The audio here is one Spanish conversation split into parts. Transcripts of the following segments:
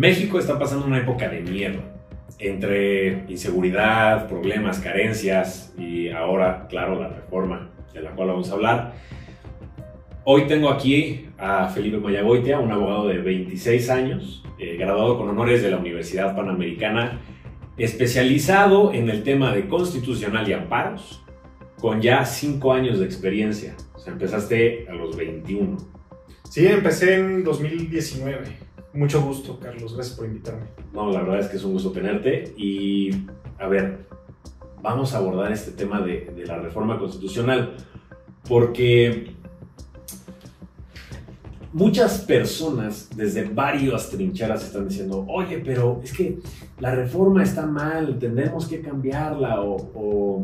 México está pasando una época de miedo, entre inseguridad, problemas, carencias y ahora, claro, la reforma de la cual vamos a hablar. Hoy tengo aquí a Felipe Mayagoitia, un abogado de 26 años, eh, graduado con honores de la Universidad Panamericana, especializado en el tema de constitucional y amparos, con ya 5 años de experiencia. O sea, empezaste a los 21. Sí, empecé en 2019. Mucho gusto, Carlos. Gracias por invitarme. No, la verdad es que es un gusto tenerte. Y, a ver, vamos a abordar este tema de, la reforma constitucional. Porque muchas personas desde varias trincheras están diciendo, oye, pero es que la reforma está mal, tendremos que cambiarla o,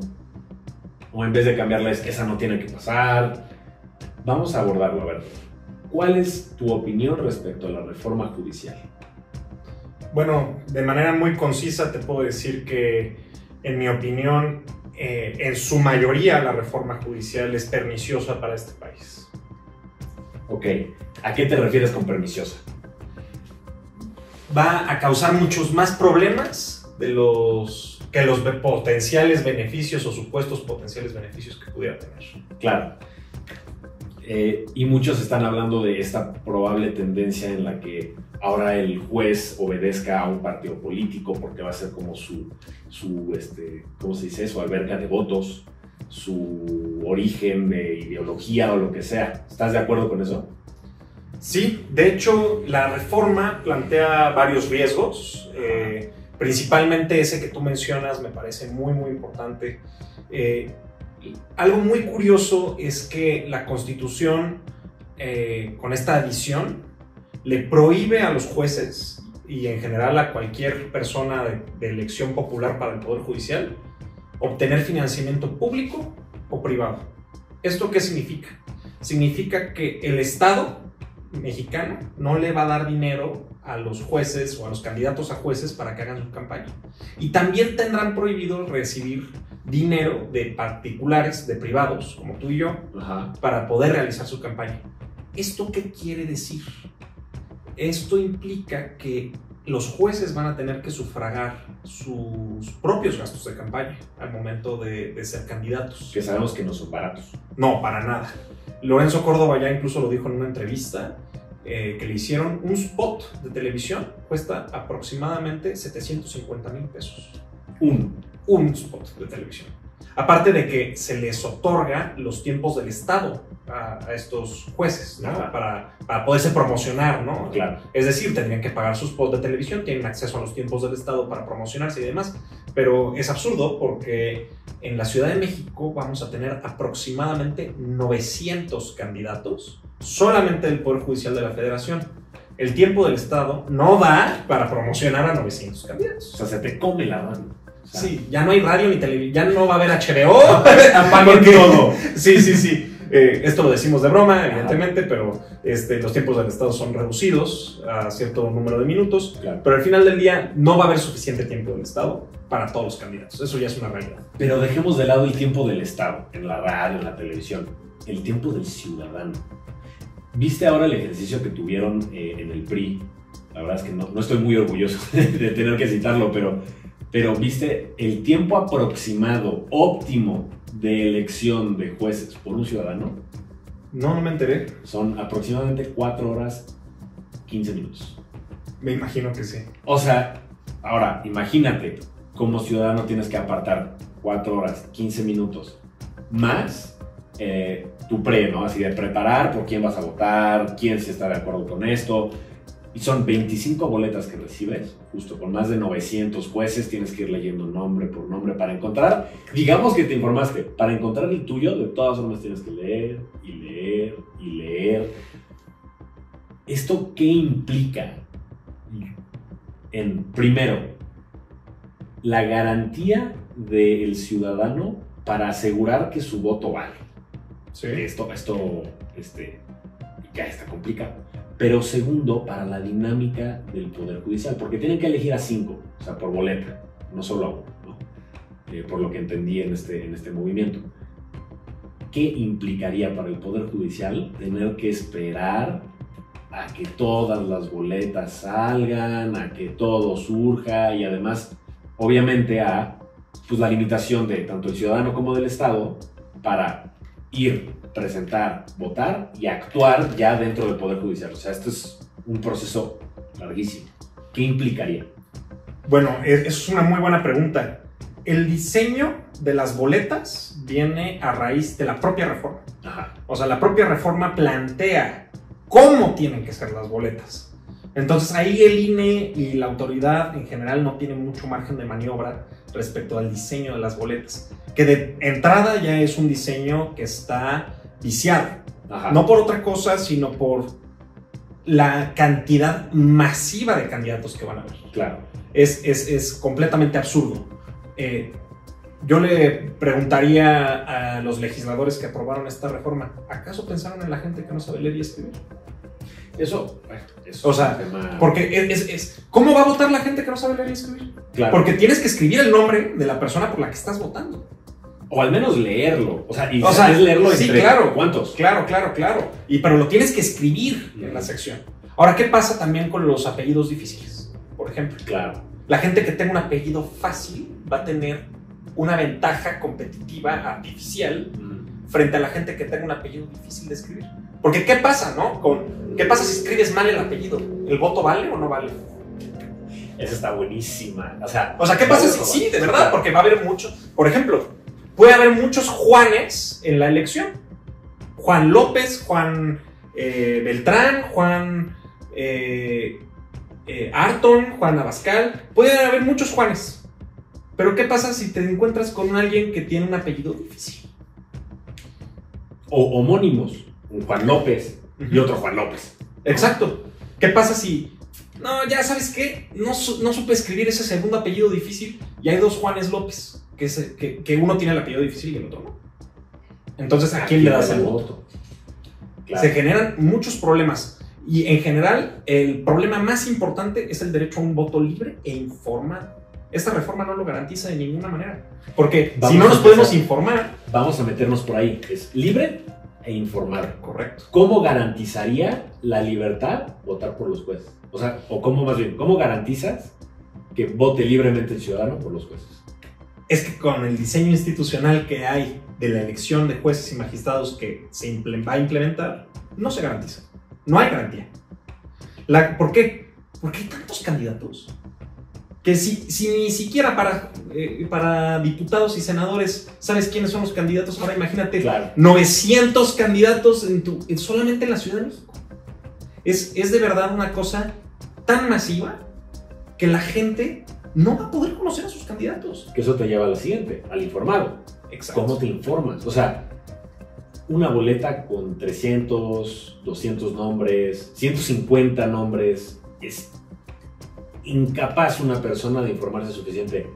o, en vez de cambiarla es esa no tiene que pasar. Vamos a abordarlo, a ver. ¿Cuál es tu opinión respecto a la reforma judicial? Bueno, de manera muy concisa te puedo decir que, en mi opinión, eh, en su mayoría la reforma judicial es perniciosa para este país. Ok, ¿a qué te refieres con perniciosa? Va a causar muchos más problemas de los que los potenciales beneficios o supuestos potenciales beneficios que pudiera tener. Claro. Eh, y muchos están hablando de esta probable tendencia en la que ahora el juez obedezca a un partido político porque va a ser como su, su este, ¿cómo se dice? Su alberca de votos, su origen de ideología o lo que sea. ¿Estás de acuerdo con eso? Sí, de hecho la reforma plantea varios riesgos, eh, principalmente ese que tú mencionas me parece muy muy importante. Eh, algo muy curioso es que la Constitución, eh, con esta adición, le prohíbe a los jueces y en general a cualquier persona de, de, elección popular para el Poder Judicial obtener financiamiento público o privado. ¿Esto qué significa? Significa que el Estado mexicano no le va a dar dinero a los jueces o a los candidatos a jueces para que hagan su campaña. Y también tendrán prohibido recibir dinero de particulares, de privados, como tú y yo, Ajá. para poder realizar su campaña. ¿Esto qué quiere decir? Esto implica que los jueces van a tener que sufragar sus propios gastos de campaña al momento de, de, ser candidatos. Que sabemos que no son baratos. No, para nada. Lorenzo Córdoba ya incluso lo dijo en una entrevista eh, que le hicieron. Un spot de televisión cuesta aproximadamente 750 mil pesos. Un. Un spot de televisión. Aparte de que se les otorga los tiempos del Estado a, a estos jueces, ¿no? Para, para, poderse promocionar, ¿no? Claro. Es decir, tendrían que pagar sus spots de televisión, tienen acceso a los tiempos del Estado para promocionarse y demás. Pero es absurdo porque en la Ciudad de México vamos a tener aproximadamente 900 candidatos solamente del Poder Judicial de la Federación. El tiempo del Estado no da para promocionar a 900 candidatos. O sea, se te come la mano. O sea, sí, ya no hay radio ni televisión, ya no va a haber HBO. Apaguen todo. Sí, sí, sí. Eh, esto lo decimos de broma, evidentemente, Ajá. pero este, los tiempos del Estado son reducidos a cierto número de minutos. Claro. Pero al final del día no va a haber suficiente tiempo del Estado para todos los candidatos. Eso ya es una realidad. Pero dejemos de lado el tiempo del Estado, en la radio, en la televisión. El tiempo del ciudadano. ¿Viste ahora el ejercicio que tuvieron eh, en el PRI? La verdad es que no, no estoy muy orgulloso de, de tener que citarlo, pero, pero viste el tiempo aproximado, óptimo de elección de jueces por un ciudadano. No, no me enteré. Son aproximadamente 4 horas 15 minutos. Me imagino que sí. O sea, ahora, imagínate, como ciudadano tienes que apartar 4 horas 15 minutos más eh, tu pre, ¿no? Así de preparar por quién vas a votar, quién se está de acuerdo con esto. Y son 25 boletas que recibes, justo con más de 900 jueces, tienes que ir leyendo nombre por nombre para encontrar, digamos que te informaste, para encontrar el tuyo, de todas formas tienes que leer y leer y leer. ¿Esto qué implica? En, primero, la garantía del ciudadano para asegurar que su voto vale. Sí. Esto, esto este, ya está complicado. Pero segundo, para la dinámica del Poder Judicial, porque tienen que elegir a cinco, o sea, por boleta, no solo a uno, ¿no? eh, por lo que entendí en este, en este movimiento. ¿Qué implicaría para el Poder Judicial tener que esperar a que todas las boletas salgan, a que todo surja y además, obviamente, a pues, la limitación de tanto el ciudadano como del Estado para ir, presentar, votar y actuar ya dentro del Poder Judicial. O sea, esto es un proceso larguísimo. ¿Qué implicaría? Bueno, e, es una muy buena pregunta. El diseño de las boletas viene a raíz de la propia reforma. Ajá. O sea, la propia reforma plantea cómo tienen que ser las boletas. Entonces ahí el INE y la autoridad en general no tienen mucho margen de maniobra respecto al diseño de las boletas. Que de entrada ya es un diseño que está viciado. Ajá. No por otra cosa, sino por la cantidad masiva de candidatos que van a haber. Claro. Es, es, es completamente absurdo. Eh, yo le preguntaría a los legisladores que aprobaron esta reforma, ¿acaso pensaron en la gente que no sabe leer y escribir? Eso, bueno, O sea, tema- Porque es, es- es- ¿cómo va a votar la gente que no sabe leer y escribir? Claro. Porque tienes que escribir el nombre de la persona por la que estás votando. O al menos leerlo. O sea, y O sea, es leerlo sí, entre claro. ¿Cuántos? Claro, claro, claro. Y pero lo tienes que escribir en la sección. Ahora, ¿qué pasa también con los apellidos difíciles? Por ejemplo, Claro. la gente que tenga un apellido fácil va a tener una ventaja competitiva artificial Mm. frente a la gente que tenga un apellido difícil de escribir. Porque ¿qué pasa, no? Con, ¿Qué pasa si escribes mal el apellido? ¿El voto vale o no vale? Esa está buenísima. O sea, O sea, ¿qué pasa si sí, de verdad? Porque va a haber muchos. Por ejemplo, puede haber muchos Juanes en la elección. Juan López, Juan eh, Beltrán, Juan eh, eh, Arton, Juan Abascal. Puede haber muchos Juanes. Pero ¿qué pasa si te encuentras con alguien que tiene un apellido difícil? O homónimos. Un Juan López y otro Juan López. Exacto. ¿Qué pasa si... No, ya sabes qué, no, no supe escribir ese segundo apellido difícil y hay dos Juanes López, que, se- que, que uno tiene el apellido difícil y el otro no. Entonces, ¿a quién le das el voto? Claro. Se generan muchos problemas y en general el problema más importante es el derecho a un voto libre e informado. Esta reforma no lo garantiza de ninguna manera. Porque Vamos si no nos podemos informar... Vamos a meternos por ahí. Es libre e informado. Correcto. ¿Cómo garantizaría la libertad votar por los jueces? O sea, o cómo más bien, ¿cómo garantizas que vote libremente el ciudadano por los jueces? Es que con el diseño institucional que hay de la elección de jueces y magistrados que se va a implementar, no se garantiza. No hay garantía. La- ¿Por qué? Porque hay tantos candidatos que si, si ni siquiera para, eh, para diputados y senadores sabes quiénes son los candidatos, ahora imagínate Claro. 900 candidatos en tu, en- solamente en la Ciudad de México. Es, es de verdad una cosa tan masiva que la gente no va a poder conocer a sus candidatos. Que eso te lleva a la siguiente, al informado. Exacto. ¿Cómo te informas? O sea, una boleta con 300, 200 nombres, 150 nombres, es incapaz una persona de informarse suficiente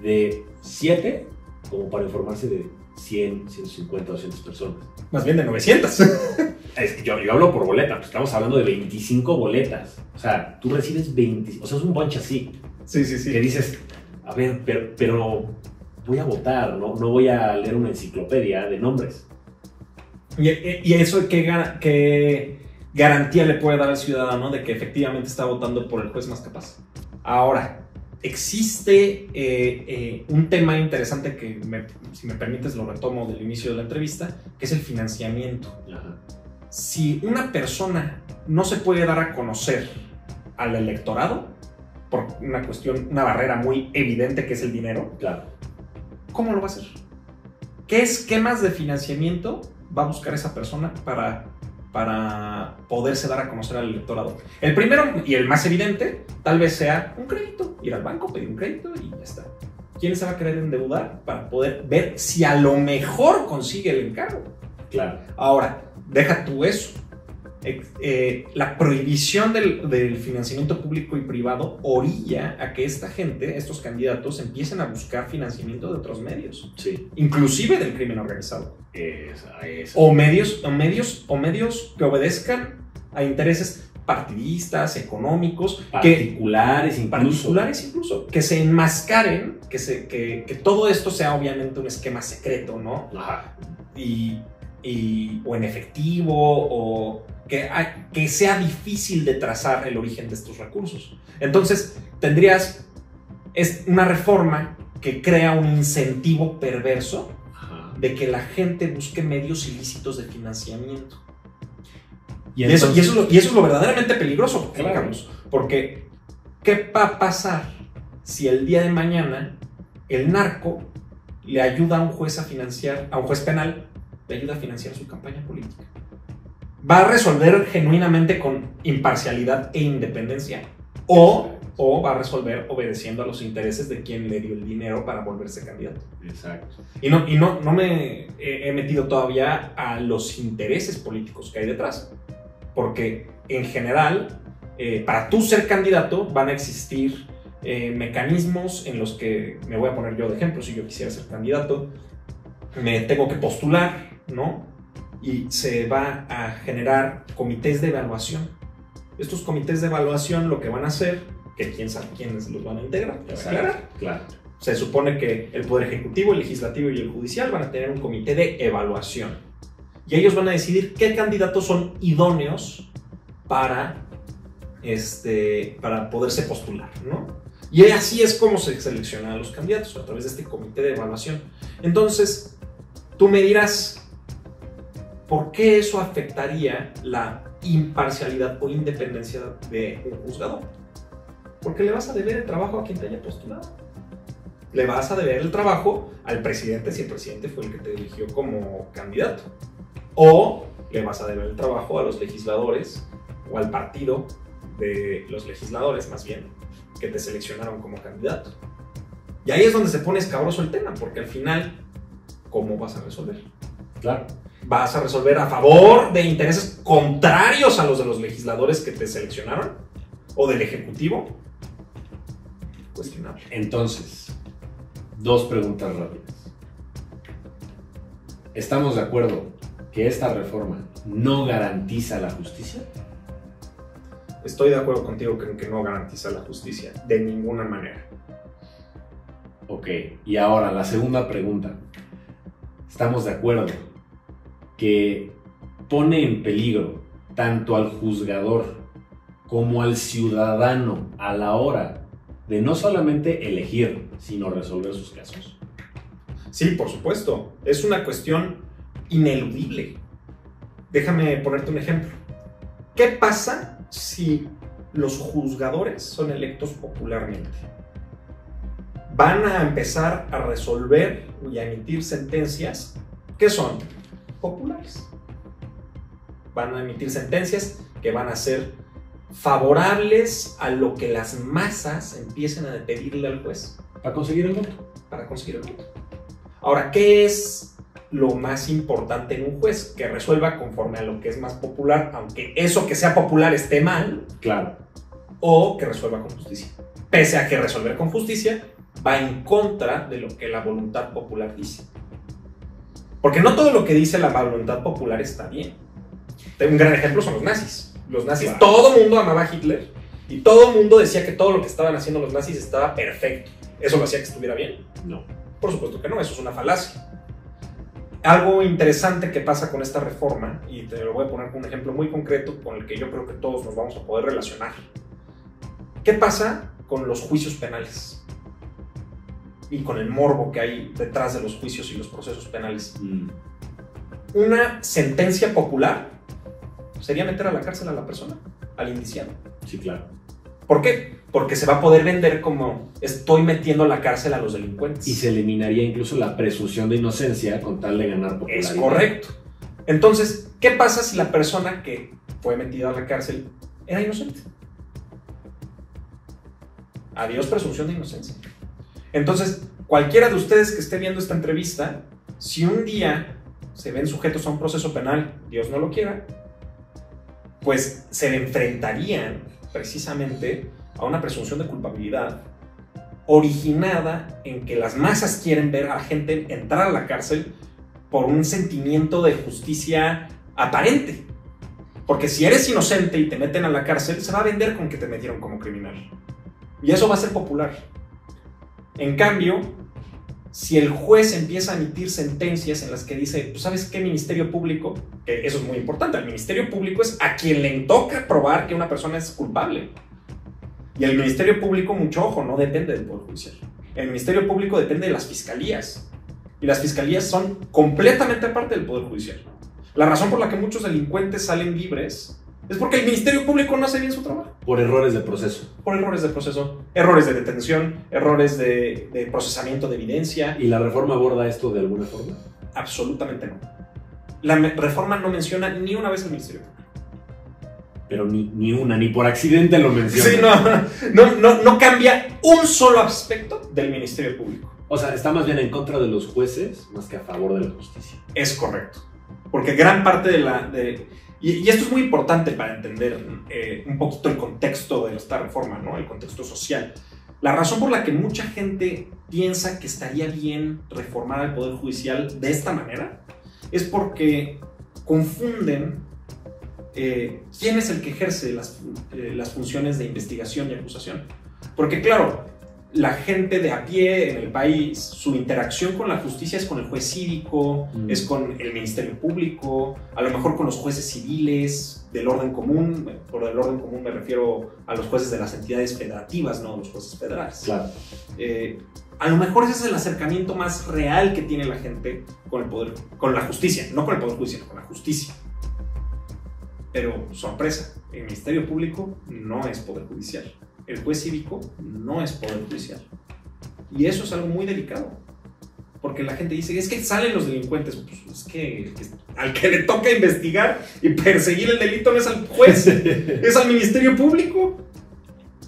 de 7 como para informarse de 100, 150, 200 personas. Más bien de 900. Es que yo, yo hablo por boleta, pues estamos hablando de 25 boletas. O sea, tú recibes 20, o sea, es un bunch así, Sí, sí, que dices, a ver, pero, pero voy a votar, ¿no? no voy a leer una enciclopedia de nombres. Y, y eso, ¿qué, gar- qué garantía le puede dar al ciudadano de que efectivamente está votando por el juez más capaz? Ahora, existe eh, eh, un tema interesante que, me- si me permites, lo retomo del inicio de la entrevista, que es el financiamiento. Ajá. Si una persona no se puede dar a conocer al electorado, por una cuestión, una barrera muy evidente que es el dinero, Claro. ¿cómo lo va a hacer? ¿Qué esquemas de financiamiento va a buscar esa persona para, para poderse dar a conocer al electorado? El primero y el más evidente tal vez sea un crédito, ir al banco, pedir un crédito y ya está. ¿Quién se va a querer endeudar para poder ver si a lo mejor consigue el encargo? Claro. Ahora, deja tú eso. Eh, la prohibición del, del financiamiento público y privado orilla a que esta gente, estos candidatos, empiecen a buscar financiamiento de otros medios, Sí. inclusive del crimen organizado, Esa, esa. o medios, o medios, o medios que obedezcan a intereses partidistas, económicos, que Particulares incluso. particulares incluso, que se enmascaren, que, se, que, que todo esto sea obviamente un esquema secreto, ¿no? Ajá. y, y, o en efectivo o que, que sea difícil de trazar el origen de estos recursos. Entonces, tendrías es una reforma que crea un incentivo perverso de que la gente busque medios ilícitos de financiamiento. Y, eso, y, eso, es lo verdaderamente peligroso, porque ¿qué va a pasar si el día de mañana el narco le ayuda a un juez a financiar, a un juez penal, le ayuda a financiar su campaña política? ¿Va a resolver genuinamente con imparcialidad e independencia? ¿O o va a resolver obedeciendo a los intereses de quien le dio el dinero para volverse candidato. Exacto. Y no, y no, no me he, metido todavía a los intereses políticos que hay detrás, porque en general, eh, para tú ser candidato van a existir eh, mecanismos en los que, me voy a poner yo de ejemplo, si yo quisiera ser candidato, me tengo que postular, ¿no? Y se va a generar comités de evaluación. Estos comités de evaluación lo que van a hacer que quién sabe quiénes los van a integrar. Claro. Se supone que el Poder Ejecutivo, el Legislativo y el Judicial van a tener un comité de evaluación. Y ellos van a decidir qué candidatos son idóneos para, este, para poderse postular, ¿no? Y así es como se seleccionan a los candidatos, a través de este comité de evaluación. Entonces, tú me dirás, ¿por qué eso afectaría la imparcialidad o independencia de un juzgador? Porque le vas a deber el trabajo a quien te haya postulado. Le vas a deber el trabajo al presidente si el presidente fue el que te eligió como candidato. O le vas a deber el trabajo a los legisladores o al partido de los legisladores, más bien, que te seleccionaron como candidato. Y ahí es donde se pone escabroso el tema, porque al final, ¿cómo vas a resolver? Claro. ¿Vas a resolver a favor de intereses contrarios a los de los legisladores que te seleccionaron? ¿O del Ejecutivo? cuestionable. Entonces, dos preguntas rápidas. ¿Estamos de acuerdo que esta reforma no garantiza la justicia? Estoy de acuerdo contigo que, que no garantiza la justicia, de ninguna manera. Ok, y ahora la segunda pregunta. ¿Estamos de acuerdo que pone en peligro tanto al juzgador como al ciudadano a la hora de no solamente elegir, sino resolver sus casos. Sí, por supuesto. Es una cuestión ineludible. Déjame ponerte un ejemplo. ¿Qué pasa si los juzgadores son electos popularmente? Van a empezar a resolver y a emitir sentencias que son populares. Van a emitir sentencias que van a ser favorables a lo que las masas empiecen a pedirle al juez. Para conseguir el voto. Para conseguir el voto. Ahora, ¿qué es lo más importante en un juez? Que resuelva conforme a lo que es más popular, aunque eso que sea popular esté mal. Claro. O que resuelva con justicia. Pese a que resolver con justicia va en contra de lo que la voluntad popular dice. Porque no todo lo que dice la voluntad popular está bien. Un gran ejemplo son los nazis los nazis, todo mundo amaba a Hitler y todo mundo decía que todo lo que estaban haciendo los nazis estaba perfecto. ¿Eso lo hacía que estuviera bien? No. Por supuesto que no, eso es una falacia. Algo interesante que pasa con esta reforma, y te lo voy a poner con un ejemplo muy concreto con el que yo creo que todos nos vamos a poder relacionar. ¿Qué pasa con los juicios penales? Y con el morbo que hay detrás de los juicios y los procesos penales. Mm. Una sentencia popular sería meter a la cárcel a la persona, al indiciado. Sí, claro. ¿Por qué? Porque se va a poder vender como estoy metiendo a la cárcel a los delincuentes. Y se eliminaría incluso la presunción de inocencia con tal de ganar popularidad. Es correcto. Entonces, ¿qué pasa si la persona que fue metida a la cárcel era inocente? Adiós presunción de inocencia. Entonces, cualquiera de ustedes que esté viendo esta entrevista, si un día se ven sujetos a un proceso penal, Dios no lo quiera, pues se enfrentarían precisamente a una presunción de culpabilidad originada en que las masas quieren ver a gente entrar a la cárcel por un sentimiento de justicia aparente. Porque si eres inocente y te meten a la cárcel, se va a vender con que te metieron como criminal. Y eso va a ser popular. En cambio, si el juez empieza a emitir sentencias en las que dice, pues sabes qué, Ministerio Público, eso es muy importante, el Ministerio Público es a quien le toca probar que una persona es culpable. Y el Ministerio Público, mucho ojo, no depende del Poder Judicial. El Ministerio Público depende de las fiscalías. Y las fiscalías son completamente aparte del Poder Judicial. La razón por la que muchos delincuentes salen libres es porque el Ministerio Público no hace bien su trabajo. Por errores de proceso. Por errores de proceso, errores de detención, errores de, de procesamiento de evidencia. ¿Y la reforma aborda esto de alguna forma? Absolutamente no. La reforma no menciona ni una vez el Ministerio Público. Pero ni, ni una, ni por accidente lo menciona. Sí, no, no, no, no cambia un solo aspecto del Ministerio Público. O sea, está más bien en contra de los jueces más que a favor de la justicia. Es correcto. Porque gran parte de la... de- y, y esto es muy importante para entender eh, un poquito el contexto de esta reforma, ¿no? El contexto social. La razón por la que mucha gente piensa que estaría bien reformar al Poder Judicial de esta manera es porque confunden eh, quién es el que ejerce las, eh, las funciones de investigación y acusación. Porque claro, la gente de a pie en el país, su interacción con la justicia es con el juez cívico, Mm. es con el Ministerio Público, a lo mejor con los jueces civiles del orden común. Por el orden común me refiero a los jueces de las entidades federativas, no los jueces federales. Claro. Eh, a lo mejor ese es el acercamiento más real que tiene la gente con el poder, con la justicia, no con el poder judicial, con la justicia. Pero sorpresa, el Ministerio Público no es poder judicial, el juez cívico no es poder judicial. Y eso es algo muy delicado. Porque la gente dice, es que salen los delincuentes. Pues es que, al que le toca investigar y perseguir el delito no es al juez, es al Ministerio Público.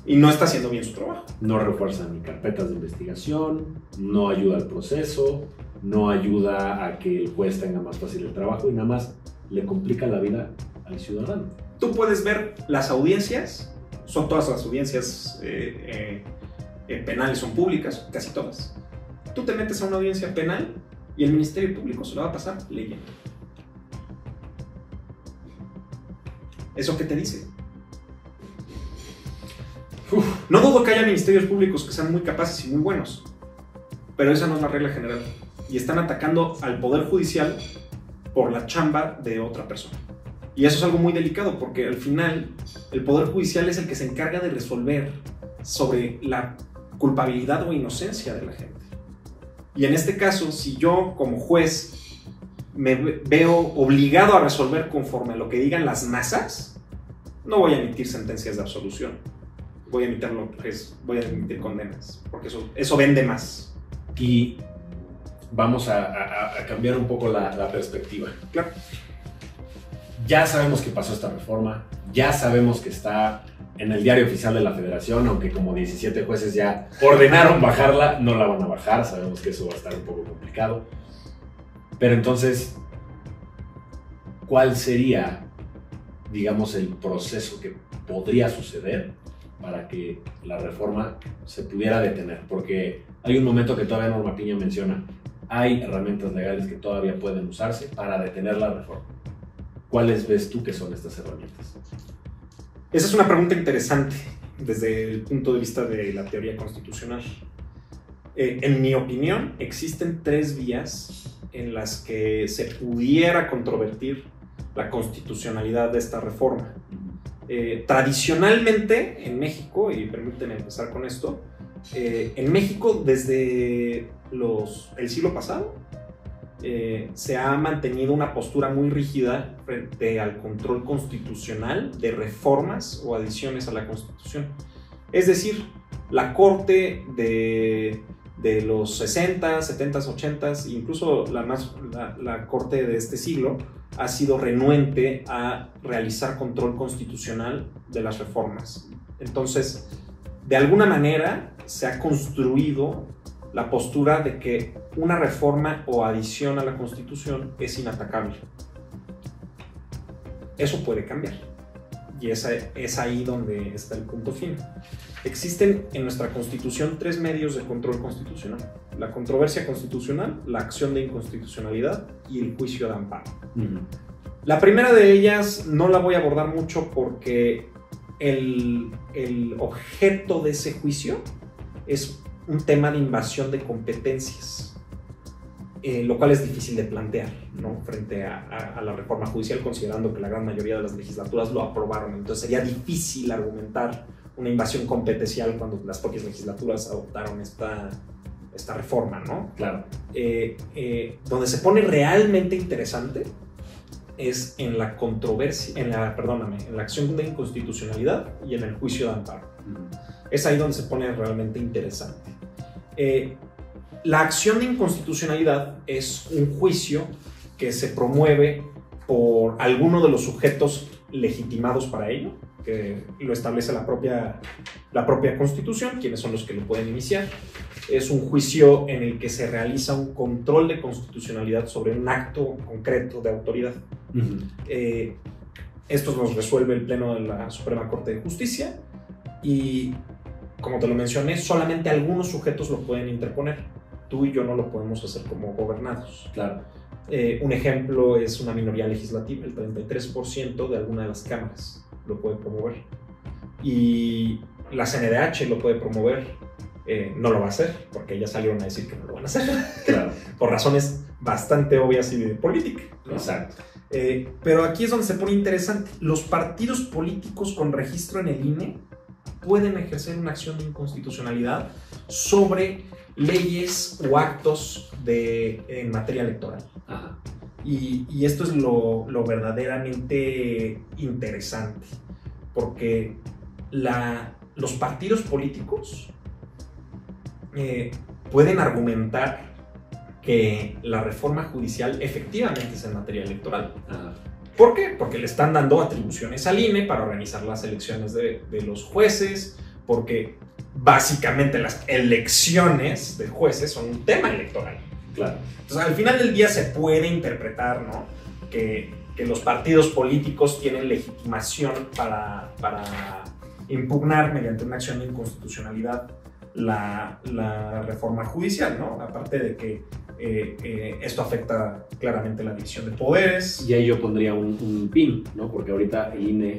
Y no está haciendo bien su trabajo. No refuerza ni carpetas de investigación, no ayuda al proceso, no ayuda a que el juez tenga más fácil el trabajo y nada más le complica la vida al ciudadano. Tú puedes ver las audiencias, son todas las audiencias eh, eh, eh, penales, son públicas, casi todas. Tú te metes a una audiencia penal y el Ministerio Público se lo va a pasar leyendo. ¿Eso qué te dice? Uf, no dudo que haya ministerios públicos que sean muy capaces y muy buenos, pero esa no es la regla general. Y están atacando al Poder Judicial por la chamba de otra persona. Y eso es algo muy delicado porque al final el Poder Judicial es el que se encarga de resolver sobre la culpabilidad o inocencia de la gente. Y en este caso, si yo como juez me ve- veo obligado a resolver conforme a lo que digan las masas, no voy a emitir sentencias de absolución. Voy a emitir lo que es, voy a emitir condenas, porque eso, eso vende más. Y vamos a, a- a cambiar un poco la, la perspectiva. Claro. Ya sabemos que pasó esta reforma, ya sabemos que está en el diario oficial de la federación, aunque como 17 jueces ya ordenaron bajarla, no la van a bajar, sabemos que eso va a estar un poco complicado. Pero entonces, ¿cuál sería, digamos, el proceso que podría suceder para que la reforma se pudiera detener? Porque hay un momento que todavía Norma Piña menciona, hay herramientas legales que todavía pueden usarse para detener la reforma. ¿Cuáles ves tú que son estas herramientas? Esa es una pregunta interesante desde el punto de vista de la teoría constitucional. Eh, en mi opinión, existen tres vías en las que se pudiera controvertir la constitucionalidad de esta reforma. Eh, tradicionalmente en México, y permíteme empezar con esto, eh, en México desde los, el siglo pasado eh, se ha mantenido una postura muy rígida frente al control constitucional de reformas o adiciones a la Constitución. Es decir, la Corte de, de los 60, 70, 80, incluso la, más, la, la Corte de este siglo, ha sido renuente a realizar control constitucional de las reformas. Entonces, de alguna manera se ha construido la postura de que una reforma o adición a la Constitución es inatacable. Eso puede cambiar. Y esa, es ahí donde está el punto fin. Existen en nuestra Constitución tres medios de control constitucional. La controversia constitucional, la acción de inconstitucionalidad y el juicio de amparo. La primera de ellas no la voy a abordar mucho porque el, el objeto de ese juicio es un tema de invasión de competencias. eh, lo cual es difícil de plantear ¿no? frente a, a, a, la reforma judicial, considerando que la gran mayoría de las legislaturas lo aprobaron. Entonces sería difícil argumentar una invasión competencial cuando las propias legislaturas adoptaron esta, esta reforma, ¿no? Claro. Eh, eh, donde se pone realmente interesante es en la controversia, en la, perdóname, en la acción de inconstitucionalidad y en el juicio de amparo. Es ahí donde se pone realmente interesante. Eh, la acción de inconstitucionalidad es un juicio que se promueve por alguno de los sujetos legitimados para ello, que lo establece la propia, la propia Constitución, quienes son los que lo pueden iniciar. Es un juicio en el que se realiza un control de constitucionalidad sobre un acto concreto de autoridad. Uh -huh. eh, esto nos resuelve el Pleno de la Suprema Corte de Justicia y, como te lo mencioné, solamente algunos sujetos lo pueden interponer. Tú y yo no lo podemos hacer como gobernados. Claro. Eh, un ejemplo es una minoría legislativa, el 33% de alguna de las cámaras lo puede promover. Y la CNDH lo puede promover, eh, no lo va a hacer, porque ya salieron a decir que no lo van a hacer. Claro. Por razones bastante obvias y de política. ¿no? Exacto. Eh, pero aquí es donde se pone interesante. Los partidos políticos con registro en el INE pueden ejercer una acción de inconstitucionalidad sobre leyes o actos de, en materia electoral. Ajá. Y, y, esto es lo, lo, verdaderamente interesante, porque la, los partidos políticos eh, pueden argumentar que la reforma judicial efectivamente es en materia electoral. Ajá. ¿Por qué? Porque le están dando atribuciones al INE para organizar las elecciones de, de los jueces, porque básicamente las elecciones de jueces son un tema electoral. Claro. Entonces, al final del día se puede interpretar ¿no? que, que, los partidos políticos tienen legitimación para, para, impugnar mediante una acción de inconstitucionalidad la, la reforma judicial, ¿no? Aparte de que eh, eh, esto afecta claramente la división de poderes. Y ahí yo pondría un, un pin, ¿no? Porque ahorita el INE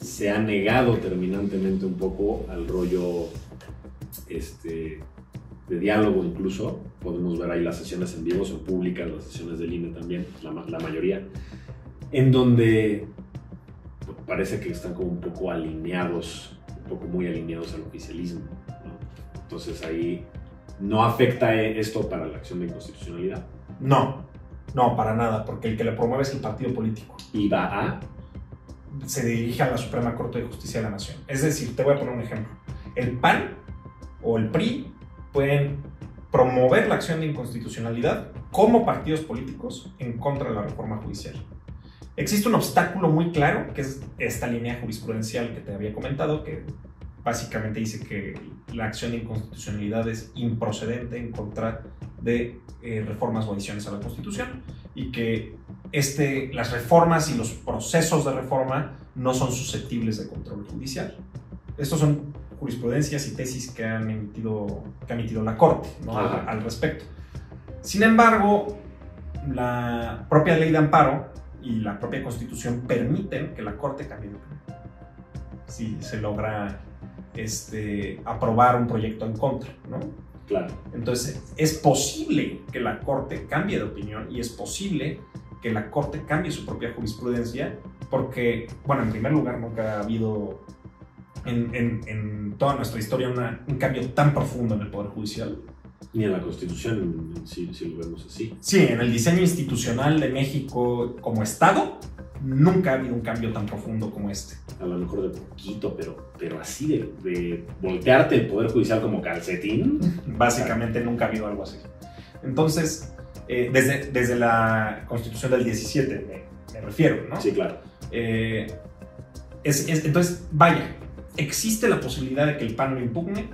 se ha negado terminantemente un poco al rollo este, de diálogo incluso. Podemos ver ahí las sesiones en vivo, son públicas las sesiones del INE también, la, la mayoría, en donde parece que están como un poco alineados, un poco muy alineados al oficialismo. ¿no? Entonces ahí no afecta esto para la acción de inconstitucionalidad. No, no, para nada, porque el que lo promueve es el partido político. Y va a se dirige a la Suprema Corte de Justicia de la Nación. Es decir, te voy a poner un ejemplo. El PAN o el PRI pueden promover la acción de inconstitucionalidad como partidos políticos en contra de la reforma judicial. Existe un obstáculo muy claro, que es esta línea jurisprudencial que te había comentado, que básicamente dice que la acción de inconstitucionalidad es improcedente en contra de eh, reformas o adiciones a la Constitución y que este, las reformas y los procesos de reforma no son susceptibles de control judicial. Estos son jurisprudencias y tesis que, han emitido, que ha emitido la Corte ¿no? al, al, respecto. Sin embargo, la propia ley de amparo y la propia Constitución permiten que la Corte cambie de opinión. Si se logra este, aprobar un proyecto en contra, ¿no? Claro. Entonces, es posible que la Corte cambie de opinión y es posible que la Corte cambie su propia jurisprudencia, porque, bueno, en primer lugar, nunca ha habido en, en, en toda nuestra historia una, un cambio tan profundo en el Poder Judicial. Ni en la Constitución, si, si lo vemos así. Sí, en el diseño institucional de México como Estado, nunca ha habido un cambio tan profundo como este. A lo mejor de poquito, pero, pero así de, de voltearte el Poder Judicial como calcetín. Básicamente nunca ha habido algo así. Entonces, eh, desde, desde la Constitución del 17 me, me refiero, ¿no? Sí, claro. Eh, es, es, entonces, vaya, existe la posibilidad de que el PAN lo impugne,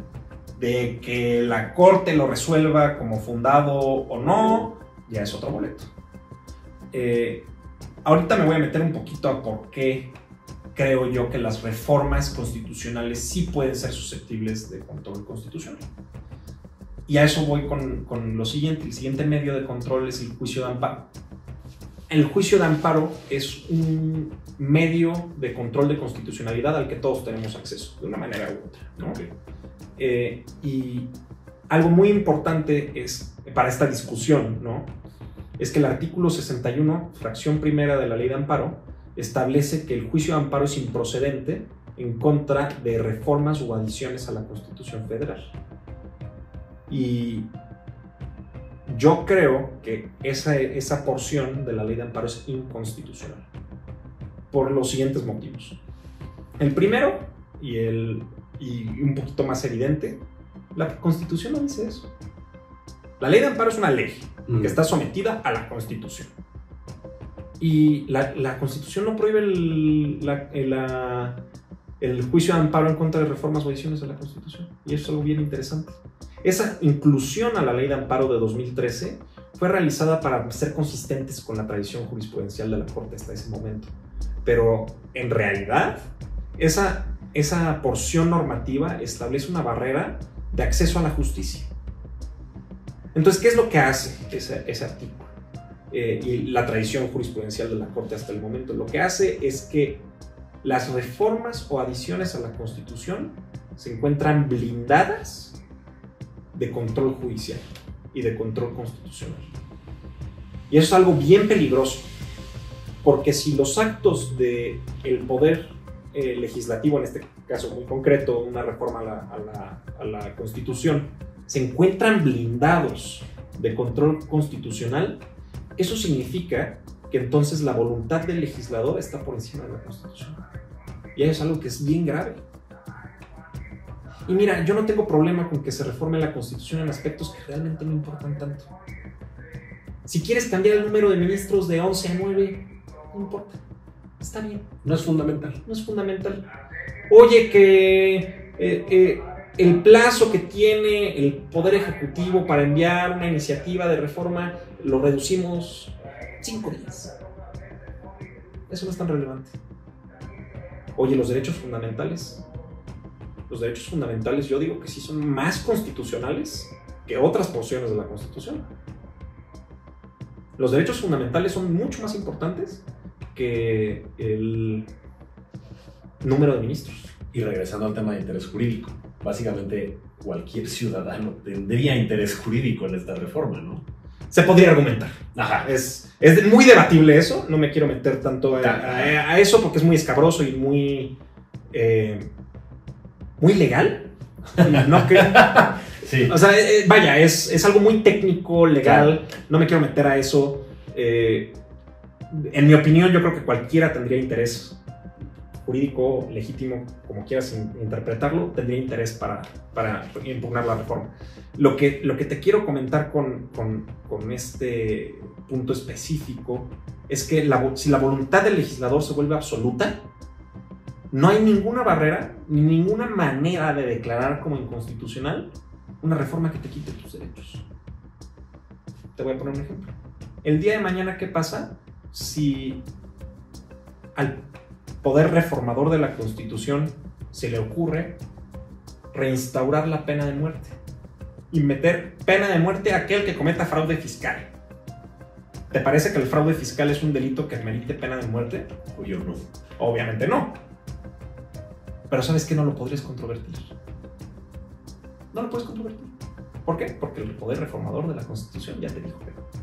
de que la Corte lo resuelva como fundado o no, ya es otro boleto. Eh, ahorita me voy a meter un poquito a por qué creo yo que las reformas constitucionales sí pueden ser susceptibles de control constitucional. Y a eso voy con, con, lo siguiente. El siguiente medio de control es el juicio de amparo. El juicio de amparo es un medio de control de constitucionalidad al que todos tenemos acceso, de una manera u otra. ¿no? Okay. Eh, y algo muy importante es para esta discusión, ¿no? Es que el artículo 61, fracción primera de la ley de amparo, establece que el juicio de amparo es improcedente en contra de reformas o adiciones a la Constitución Federal. Y yo creo que esa, esa porción de la ley de amparo es inconstitucional por los siguientes motivos. El primero, y, el, y un poquito más evidente, la Constitución no dice eso. La ley de amparo es una ley Mm. que está sometida a la Constitución. Y la, la Constitución no prohíbe el, la- el- la- el juicio de amparo en contra de reformas o adiciones a la Constitución. Y eso es algo bien interesante. Esa inclusión a la ley de amparo de 2013 fue realizada para ser consistentes con la tradición jurisprudencial de la Corte hasta ese momento. Pero en realidad, esa, esa porción normativa establece una barrera de acceso a la justicia. Entonces, ¿qué es lo que hace ese, ese artículo? Eh, y la tradición jurisprudencial de la Corte hasta el momento. Lo que hace es que las reformas o adiciones a la Constitución se encuentran blindadas de control judicial y de control constitucional. Y eso es algo bien peligroso, porque si los actos del el poder eh, legislativo, en este caso muy concreto, una reforma a la, a la- a la Constitución, se encuentran blindados de control constitucional, eso significa que entonces la voluntad del legislador está por encima de la Constitución. Y eso es algo que es bien grave. Y mira, yo no tengo problema con que se reforme la Constitución en aspectos que realmente no importan tanto. Si quieres cambiar el número de ministros de 11 a 9, no importa. Está bien No es fundamental. no es fundamental. Oye, que eh, eh, el plazo que tiene el Poder Ejecutivo para enviar una iniciativa de reforma lo reducimos cinco días. Eso no es tan relevante. Oye, los derechos fundamentales. Los derechos fundamentales yo digo que sí son más constitucionales que otras porciones de la Constitución. Los derechos fundamentales son mucho más importantes que el número de ministros. Y regresando al tema de interés jurídico, básicamente cualquier ciudadano tendría interés jurídico en esta reforma, ¿no? Se podría argumentar. Ajá. Es, es muy debatible eso, no me quiero meter tanto a, a- a eso porque es muy escabroso y muy, eh, muy legal. No creo. Sí. O sea, eh, vaya, es, es algo muy técnico, legal. No me quiero meter a eso. Eh, en mi opinión, yo creo que cualquiera tendría interés jurídico, legítimo, como quieras in- interpretarlo, tendría interés para, para impugnar la reforma. Lo que, lo que te quiero comentar con, con- este punto específico es que si la voluntad del legislador se vuelve absoluta, no hay ninguna barrera ni ninguna manera de declarar como inconstitucional una reforma que te quite tus derechos. Te voy a poner un ejemplo. El día de mañana, ¿qué pasa si al poder reformador de la Constitución se le ocurre reinstaurar la pena de muerte y meter pena de muerte a aquel que cometa fraude fiscal? ¿Te parece que el fraude fiscal es un delito que merite pena de muerte? Yo no. Obviamente no. Pero ¿sabes que No lo podrías controvertir. No lo puedes controvertir. ¿Por qué? Porque el poder reformador de la Constitución ya te dijo que no.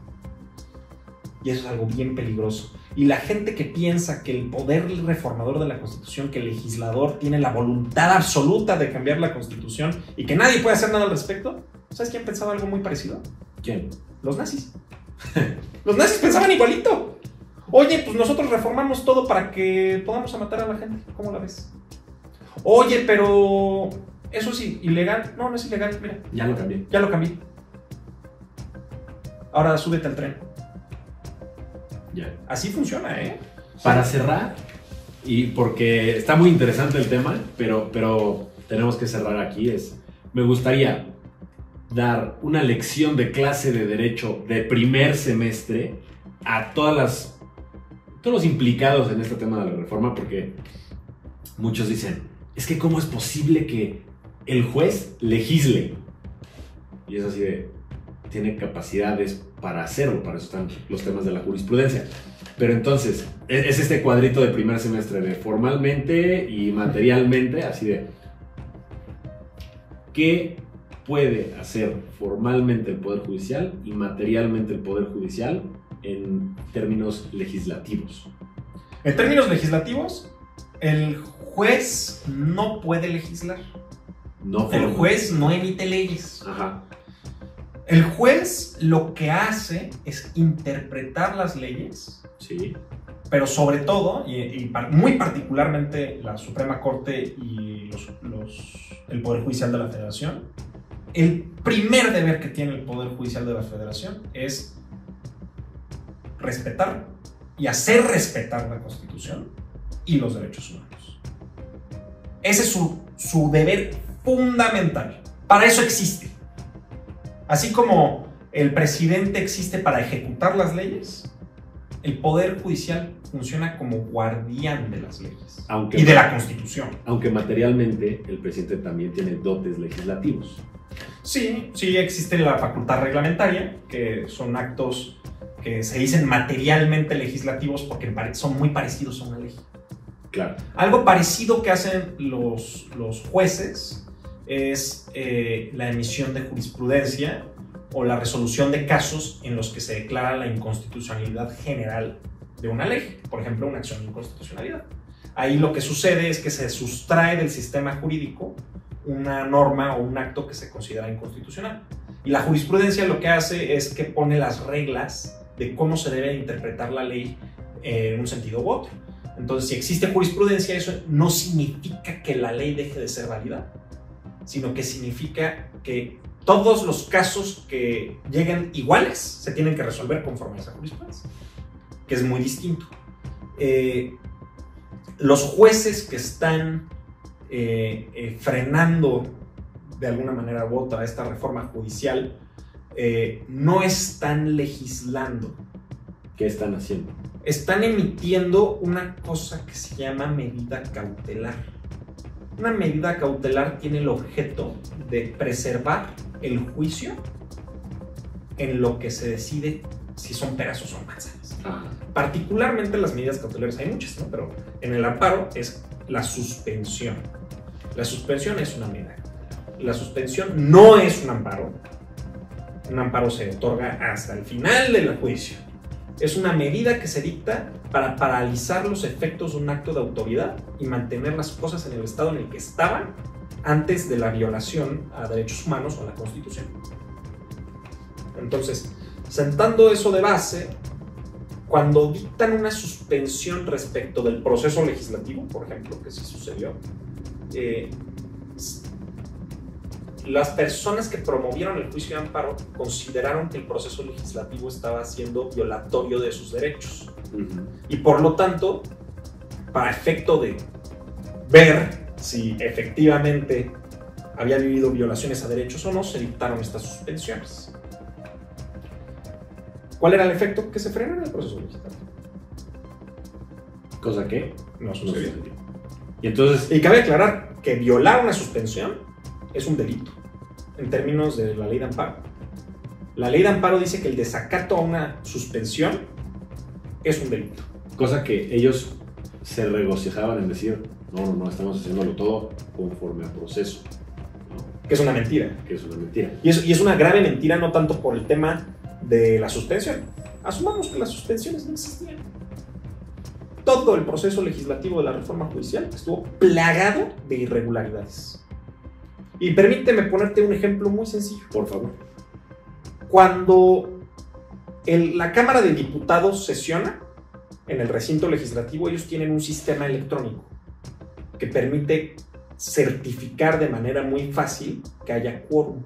Y eso es algo bien peligroso. Y la gente que piensa que el poder reformador de la Constitución, que el legislador tiene la voluntad absoluta de cambiar la Constitución y que nadie puede hacer nada al respecto, ¿sabes quién pensaba algo muy parecido? ¿Quién? Los nazis. Los nazis pensaban igualito. Oye, pues nosotros reformamos todo para que podamos matar a la gente. ¿Cómo la ves? Oye, pero eso es ilegal. No, no es ilegal. Mira, Ya lo cambié. ya lo cambié. Ahora súbete al tren. Así funciona, ¿eh? Para cerrar, y porque está muy interesante el tema, pero, pero tenemos que cerrar aquí, es, me gustaría dar una lección de clase de derecho de primer semestre a todas las, todos los implicados en este tema de la reforma, porque muchos dicen, es que cómo es posible que el juez legisle. Y es así de, tiene capacidades para hacerlo, para eso están los temas de la jurisprudencia. Pero entonces, es es este cuadrito de primer semestre de formalmente y materialmente, así de, ¿qué puede hacer formalmente el Poder Judicial y materialmente el Poder Judicial en términos legislativos? En términos legislativos, el juez no puede legislar. No El juez no emite leyes. Ajá. El juez lo que hace es interpretar las leyes, Sí. pero sobre todo, y, muy particularmente la Suprema Corte y los- los- el Poder Judicial de la Federación, el primer deber que tiene el Poder Judicial de la Federación es respetar y hacer respetar la Constitución y los derechos humanos. Ese es su, su deber fundamental. Para eso existe. Así como el presidente existe para ejecutar las leyes, el Poder Judicial funciona como guardián de las leyes Aunque, y de la Constitución. aunque materialmente el presidente también tiene dotes legislativos. Sí, sí existe la facultad reglamentaria, que son actos que se dicen materialmente legislativos porque son muy parecidos a una ley. Claro. Algo parecido que hacen los, los jueces es eh, la emisión de jurisprudencia o la resolución de casos en los que se declara la inconstitucionalidad general de una ley, por ejemplo, una acción de inconstitucionalidad. Ahí lo que sucede es que se sustrae del sistema jurídico una norma o un acto que se considera inconstitucional. Y la jurisprudencia lo que hace es que pone las reglas de cómo se debe interpretar la ley en un sentido u otro. Entonces, si existe jurisprudencia, eso no significa que la ley deje de ser válida, sino que significa que todos los casos que lleguen iguales se tienen que resolver conforme a esa jurisprudencia, que es muy distinto. Eh, los jueces que están eh, eh, frenando de alguna manera u otra esta reforma judicial no están legislando, ¿Qué están haciendo? están emitiendo una cosa que se llama medida cautelar. Una medida cautelar tiene el objeto de preservar el juicio en lo que se decide si son peras o son manzanas. Ajá. Particularmente las medidas cautelares hay muchas, ¿no? pero en el amparo es la suspensión. La suspensión es una medida. La suspensión no es un amparo. Un amparo se otorga hasta el final del juicio. Es una medida que se dicta para paralizar los efectos de un acto de autoridad y mantener las cosas en el estado en el que estaban antes de la violación a derechos humanos o a la Constitución. Entonces, sentando eso de base, cuando dictan una suspensión respecto del proceso legislativo, por ejemplo, que sí sucedió, eh, las personas que promovieron el juicio de amparo consideraron que el proceso legislativo estaba siendo violatorio de sus derechos. Y por lo tanto, para efecto de ver si efectivamente había habido violaciones a derechos o no, se dictaron estas suspensiones. ¿Cuál era el efecto? Que se frenara el proceso legislativo. Cosa que No no sucedió. sucedió. Y entonces, Y cabe aclarar que violar una suspensión es un delito en términos de la ley de amparo. La ley de amparo dice que el desacato a una suspensión es un delito. cosa que ellos se regocijaban en decir, no, no, no, estamos haciéndolo todo conforme a proceso, ¿no? Que es una mentira. que es una mentira. Y es, y es una grave mentira no tanto por el tema de la suspensión. Asumamos que las suspensiones no existían. Todo el proceso legislativo de la reforma judicial estuvo plagado de irregularidades. Y permíteme ponerte un ejemplo muy sencillo. Por favor. Cuando el- la Cámara de Diputados sesiona en el recinto legislativo, ellos tienen un sistema electrónico que permite certificar de manera muy fácil que haya quórum.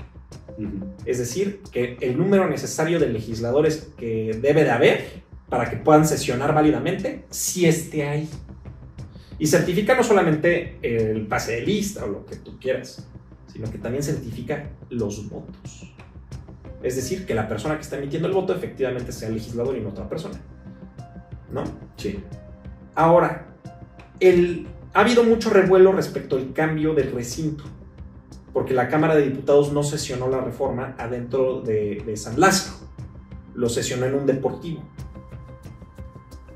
Es decir, que el número necesario de legisladores que debe de haber para que puedan sesionar válidamente, sí esté ahí. Y certifica no solamente el pase de lista o lo que tú quieras, sino que también certifica los votos. Es decir, que la persona que está emitiendo el voto efectivamente sea el legislador y no otra persona. ¿No? Sí. Ahora, el, ha habido mucho revuelo respecto al cambio del recinto, porque la Cámara de Diputados no sesionó la reforma adentro de, de San Lázaro, lo sesionó en un deportivo.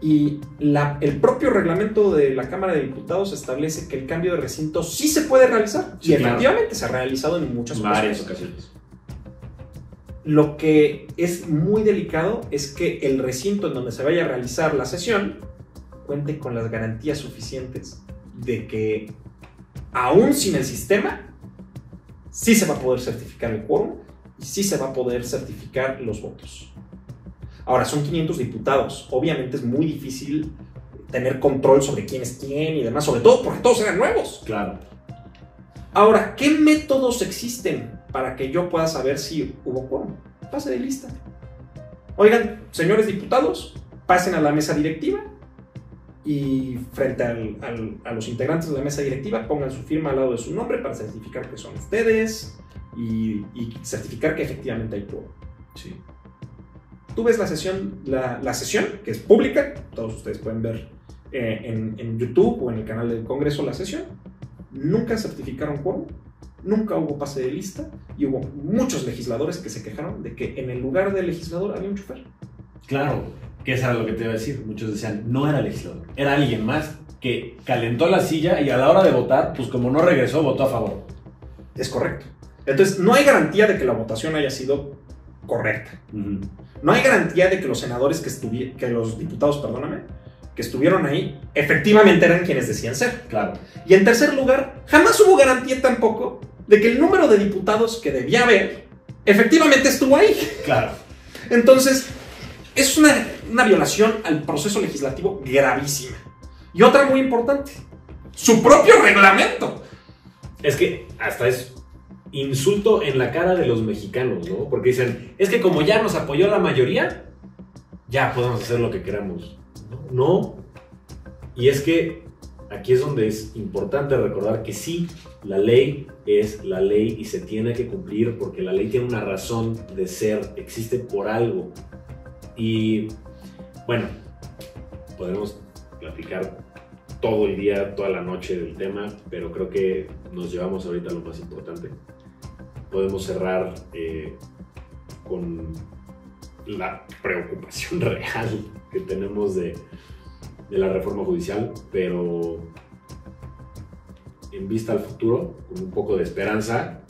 Y la- el propio reglamento de la Cámara de Diputados establece que el cambio de recinto sí se puede realizar. Sí, y claro. efectivamente se ha realizado en muchas Varias ocasiones. ocasiones. Lo que es muy delicado es que el recinto en donde se vaya a realizar la sesión cuente con las garantías suficientes de que, aún sin el sistema, sí se va a poder certificar el quórum y sí se va a poder certificar los votos. Ahora, son 500 diputados. Obviamente es muy difícil tener control sobre quién es quién y demás, sobre todo porque todos eran nuevos. Claro. Ahora, ¿qué métodos existen para que yo pueda saber si hubo quórum? Pase de lista. Oigan, señores diputados, pasen a la mesa directiva y frente al- al- a los integrantes de la mesa directiva pongan su firma al lado de su nombre para certificar que son ustedes y, y certificar que efectivamente hay quórum. Sí. Tú ves la sesión, la, la sesión, que es pública, todos ustedes pueden ver eh, en, en YouTube o en el canal del Congreso la sesión. Nunca certificaron quórum, nunca hubo pase de lista y hubo muchos legisladores que se quejaron de que en el lugar del legislador había un chofer. Claro, que eso era lo que te iba a decir. Muchos decían, no era legislador, era alguien más que calentó la silla y a la hora de votar, pues como no regresó, votó a favor. Es correcto. Entonces, no hay garantía de que la votación haya sido correcta. No hay garantía de que los senadores que estuvieron, que los diputados, perdóname, que estuvieron ahí, efectivamente eran quienes decían ser. Claro. Y en tercer lugar, jamás hubo garantía tampoco de que el número de diputados que debía haber efectivamente estuvo ahí. Claro. Entonces, es una, una violación al proceso legislativo gravísima. Y otra muy importante, su propio reglamento. Es que hasta es insulto en la cara de los mexicanos, ¿no? Porque dicen, es que como ya nos apoyó la mayoría, ya podemos hacer lo que queramos. No. No. Y es que aquí es donde es importante recordar que sí, la ley es la ley y se tiene que cumplir porque la ley tiene una razón de ser, existe por algo. Y bueno, podemos platicar todo el día, toda la noche del tema, pero creo que nos llevamos ahorita a lo más importante. Podemos cerrar eh, con la preocupación real que tenemos de, de la reforma judicial, pero en vista al futuro, con un poco de esperanza,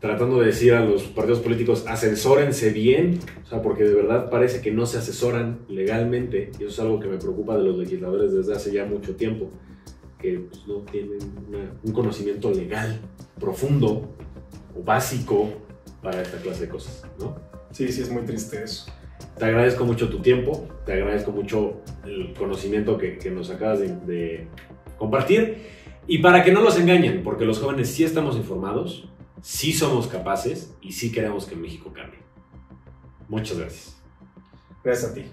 tratando de decir a los partidos políticos, asesórense bien, o sea, porque de verdad parece que no se asesoran legalmente, y eso es algo que me preocupa de los legisladores desde hace ya mucho tiempo, que pues, no tienen un conocimiento legal profundo o básico para esta clase de cosas, ¿no? Sí, sí, es muy triste eso. Te agradezco mucho tu tiempo, te agradezco mucho el conocimiento que, que nos acabas de, de compartir. Y para que no los engañen, porque los jóvenes sí estamos informados, sí somos capaces y sí queremos que México cambie. Muchas gracias. Gracias a ti.